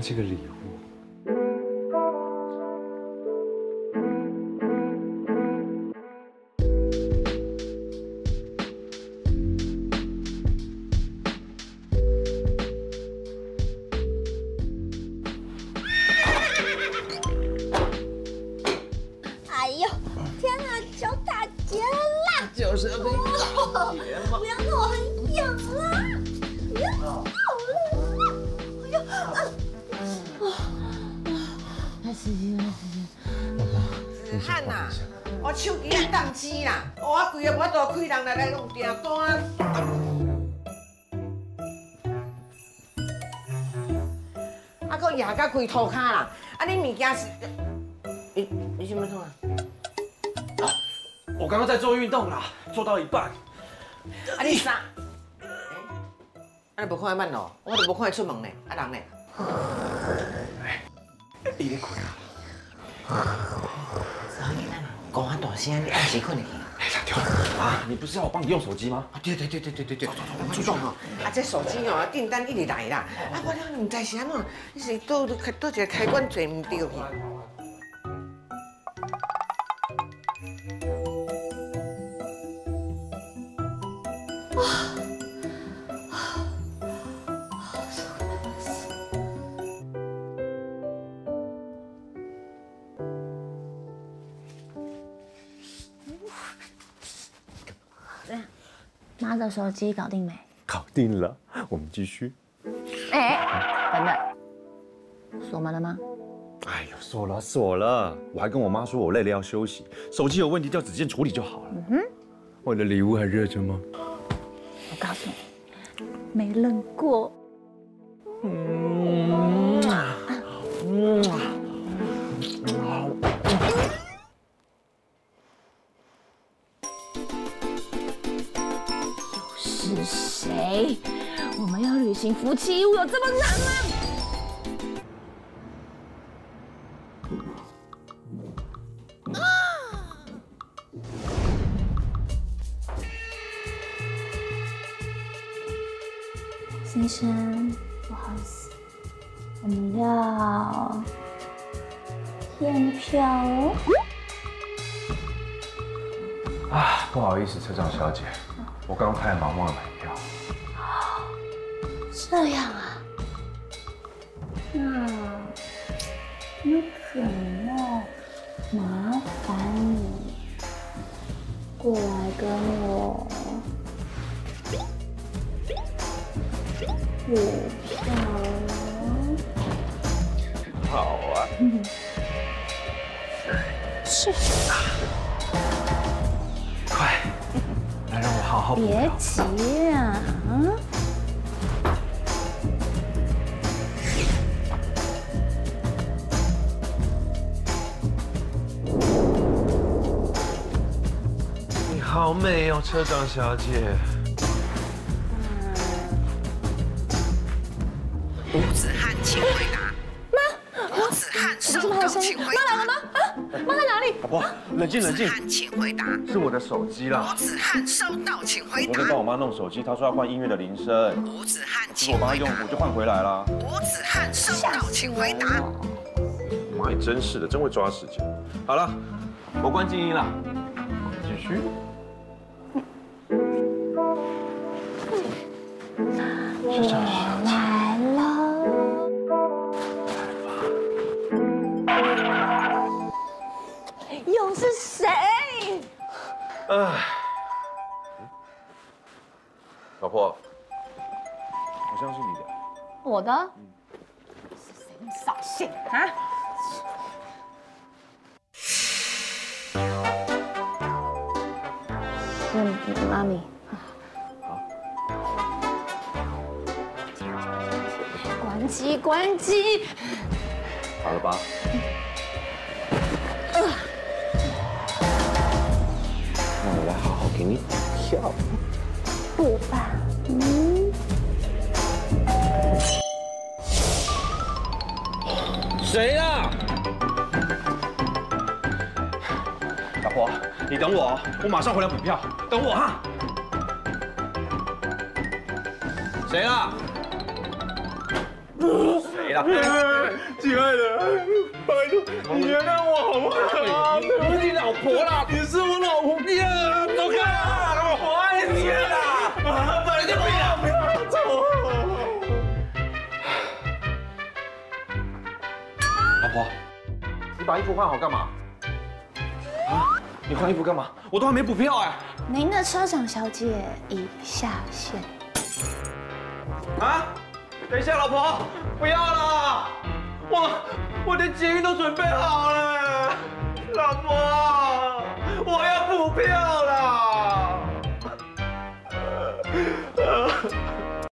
这个礼物。哎呦，天哪，脚打结了！就是要被打结嘛。不要弄我我手机也宕机啦，我规个我都开人来来弄订单。啊，搁牙甲开涂骹啦！啊，你物件是，你你什么痛啊？我刚刚在做运动啦，做到一半。啊，你啥？啊，你无看伊慢咯，我都无看伊出门呢，啊人呢？你咧困啊？啥物啊？讲啊大声，你按时困去。哎呀，对啊，你不是要我帮你用手机吗？啊，对对对对对对对，我主动吼，啊，这手机哦订单一直来啦，啊，我了唔知是安怎，你是倒开倒一个开关做唔对去。妈的手机搞定没？搞定了，我们继续。哎，等等，锁门了吗？哎呦，锁了锁了，我还跟我妈说我累了要休息，手机有问题叫子健处理就好了。嗯哼，我的礼物还热着吗？我告诉你，没冷过。又是谁？我们要履行夫妻义务有这么难吗？先生，不好意思，我们要验票哦。啊，不好意思，车长小姐，我刚刚太忙忘了买票。这样啊？那有怎么麻烦你过来跟我补票哦？好啊，是，快，别。急啊！嗯你好美哦，车长小姐。吴子翰，请回答。妈，吴子翰收到，请回答。妈来了吗？妈在哪里？老婆，冷静冷静，汉，请回答。是我的手机啦吴。子翰收到，请回答我在。帮我妈弄手机，她说要换音乐的铃声，吴子翰，如果我帮她用，请回答。我就换回来啦。吴子翰收到，请回答。妈也真是的，真会抓时间。好了，我关静音了，我们继续。车长小哎，老婆，好像是你的。我的？是谁那么扫兴啊？嗯，妈咪。关机，关机。好了吧？谁呀？老婆，你等我，我马上回来补票，等我哈。谁啦？谁啦？亲爱的，拜托你原谅我好不好？对不起，老婆啦，你是我老婆呀，走开你把衣服换好干嘛？啊？你换衣服干嘛？我都还没补票哎。您的车长小姐已下线。啊？等一下，老婆，不要啦！我我连捷运都准备好了，老婆，我要补票